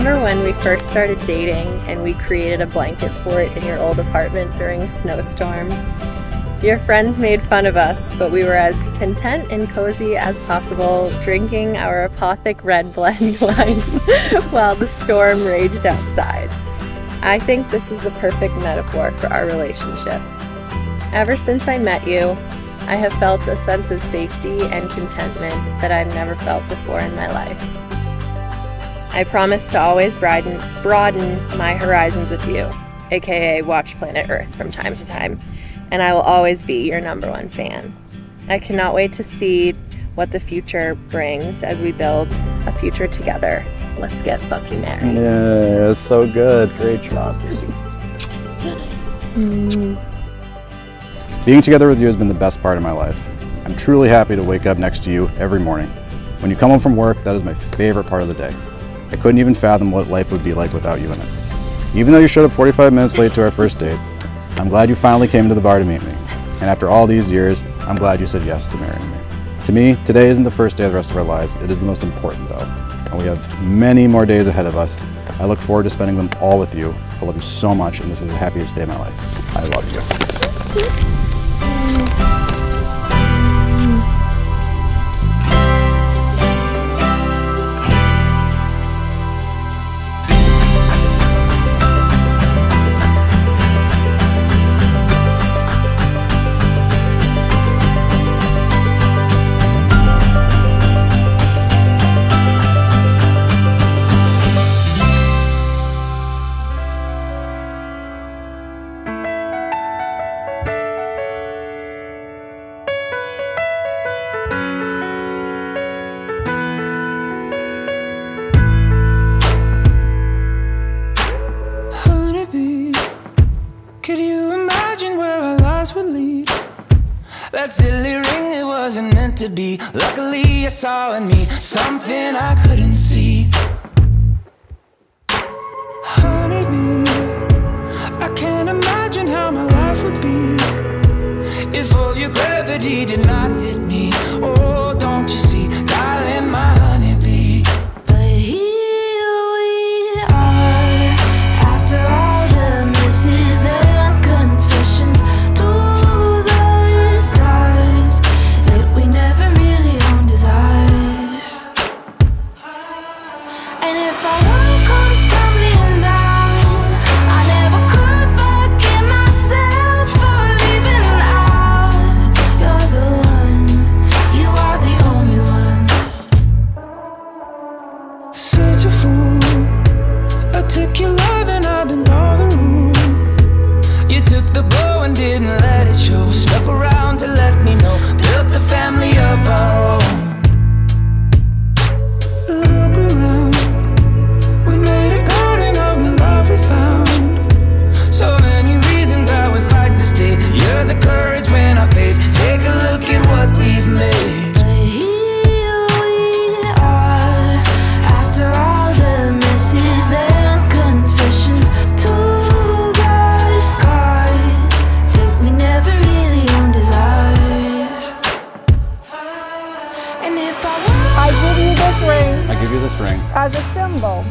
remember when we first started dating and we created a blanket fort in your old apartment during a snowstorm? Your friends made fun of us, but we were as content and cozy as possible, drinking our Apothic Red Blend wine while the storm raged outside. I think this is the perfect metaphor for our relationship. Ever since I met you, I have felt a sense of safety and contentment that I've never felt before in my life. I promise to always broaden, broaden my horizons with you, aka watch Planet Earth from time to time and I will always be your number one fan. I cannot wait to see what the future brings as we build a future together. Let's get fucking married. Yeah, so good. Great job. Mm. Being together with you has been the best part of my life. I'm truly happy to wake up next to you every morning. When you come home from work, that is my favorite part of the day. I couldn't even fathom what life would be like without you in it. Even though you showed up 45 minutes late to our first date, I'm glad you finally came to the bar to meet me. And after all these years, I'm glad you said yes to marrying me. To me, today isn't the first day of the rest of our lives. It is the most important though. And we have many more days ahead of us. I look forward to spending them all with you. I love you so much and this is the happiest day of my life. I love you. Meant to be. Luckily I saw in me something I couldn't see. Honeybee, I can't imagine how my life would be If all your gravity did not hit me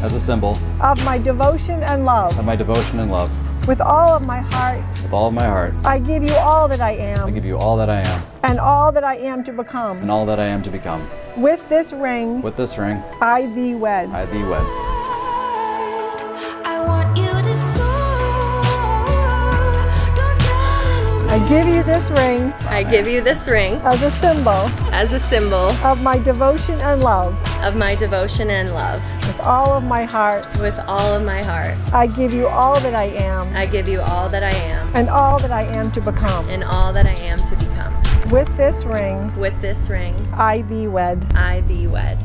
As a symbol. Of my devotion and love. Of my devotion and love. With all of my heart. With all of my heart. I give you all that I am. I give you all that I am. And all that I am to become. And all that I am to become. With this ring. With this ring. I thee wed. I thee wed. I give you this ring. I give you this ring. As a symbol. As a symbol. Of my devotion and love. Of my devotion and love. With all of my heart. With all of my heart. I give you all that I am. I give you all that I am. And all that I am to become. And all that I am to become. With this ring. With this ring. I thee wed. I thee wed.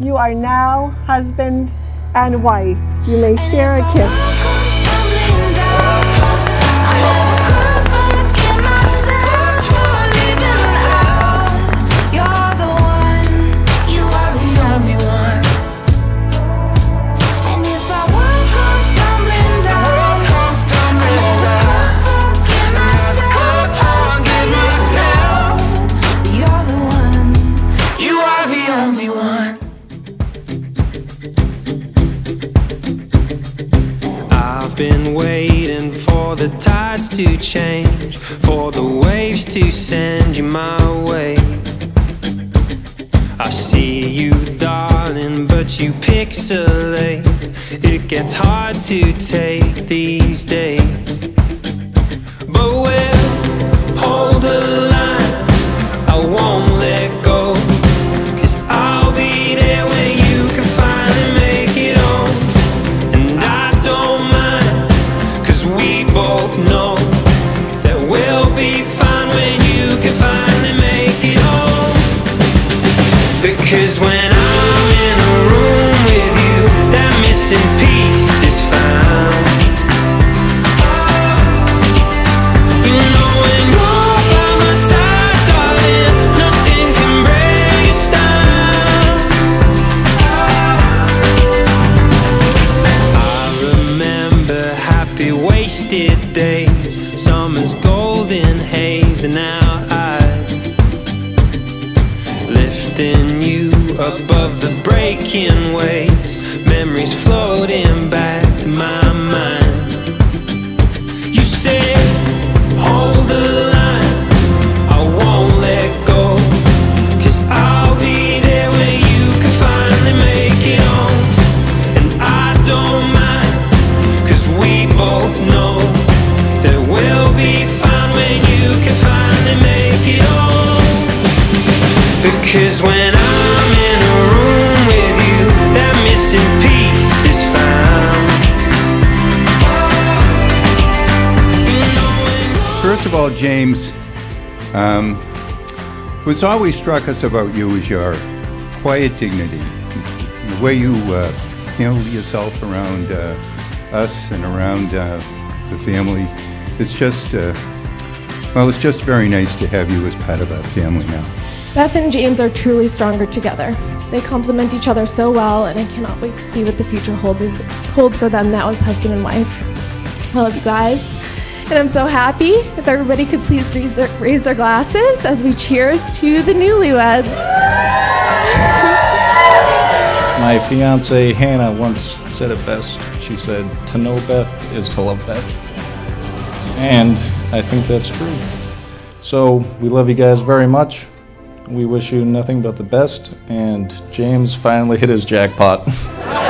You are now husband and wife. You may share a kiss. Send you my way. I see you, darling, but you pixelate. It gets hard to take these days. Breaking waves, memories floating back to my mind. You said, hold the line, I won't let go. Cause I'll be there when you can finally make it home. And I don't mind, cause we both know that we'll be fine when you can finally make it home. Because when I'm of all, James, um, what's always struck us about you is your quiet dignity, the way you uh, handle yourself around uh, us and around uh, the family. It's just, uh, well, it's just very nice to have you as part of our family now. Beth and James are truly stronger together. They complement each other so well, and I cannot wait to see what the future holds, holds for them now as husband and wife. I love you guys. And I'm so happy. If everybody could please raise their, raise their glasses as we cheers to the newlyweds. My fiance Hannah once said it best. She said, To know Beth is to love Beth. And I think that's true. So we love you guys very much. We wish you nothing but the best. And James finally hit his jackpot.